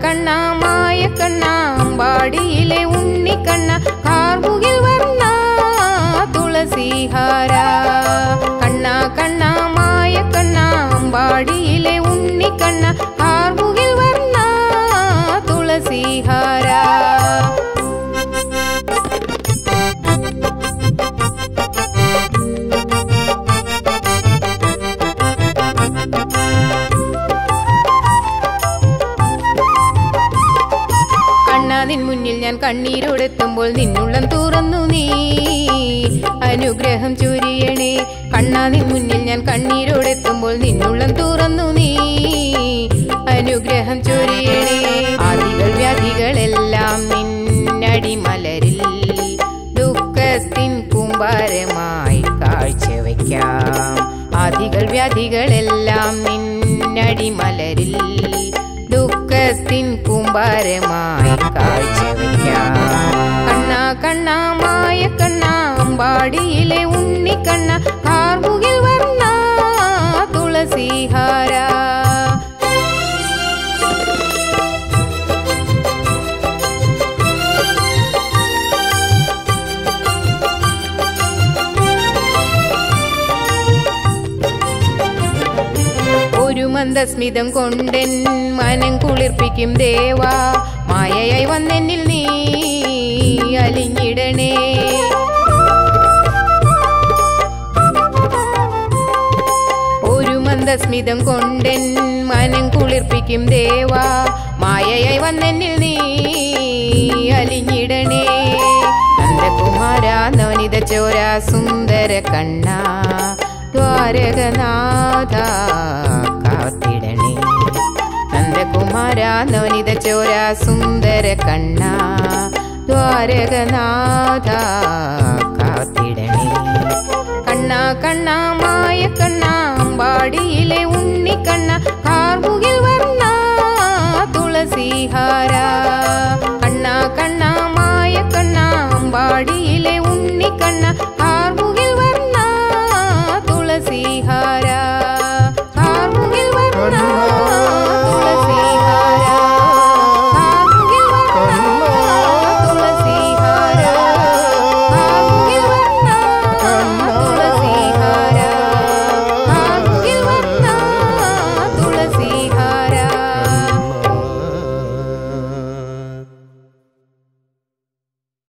கண்ணா மாய கண்ணா அம்பாடியே കണ്ണാ നിൻ മുന്നിൽ ഞാൻ കണ്ണീരോടെത്തുമ്പോൾ നിന്നുള്ളം തുറന്നു നീ. അനുഗ്രഹം ചൊരിയണേ. കണ്ണാ നിൻ മുന്നിൽ ഞാൻ കണ്ണീരോടെത്തുമ്പോൾ നിന്നുള്ളം തുറന്നു നീ. അനുഗ്രഹം ചൊരിയണേ. ആദികൾ വ്യാധികളെല്ലാം നിന്നടിമലരിൽ ദുഃഖത്തിൻ കുമ്പാരമായി കാഴ്ചവെക്കാം. ആദികൾ വ്യാധികളെല്ലാം നിന്നടിമലരിൽ குண்டலத்தின் கும்பாரமாய் காட்சி கண்ணா கண்ணா மாய கண்ணா அம்பாடியிலே உன்னி கண்ணா. கார்முகில் வர்ணா துளசிஹாரா മന്ദസ്മിതം കൊണ്ടെൻ മനം കുളിർപ്പിക്കും ദേവാ. മായയായി വന്നെന്നിൽ നീ അലിഞ്ഞിടണേ. ഒരു മന്ദസ്മിതം കൊണ്ടെൻ മനം കുളിർപ്പിക്കും ദേവാ. മായയായി വന്നെന്നിൽ നീ അലിഞ്ഞിടണേ. നന്ദകുമാര നവനിത ചോര സുന്ദര കണ്ണ. ದ್ವಾರಕನಾಥ ಕಾತಿಡಣೆ ನಂದಕುಮಾರ ನವನಿದ ಚೋರ ಸುಂದರ ಕಣ್ಣ ದ್ವಾರಕನಾಥ ಕಾತಿಡಣೆ கண்ணா கண்ணா மாய கண்ணா அம்பாடியிலே உண்ணி கண்ணா கார்முகில் வர்ணா துளசிஹாரா கண்ணா கண்ணா மாய கண்ணா அம்பாடியிலே உண்ணி கண்ணா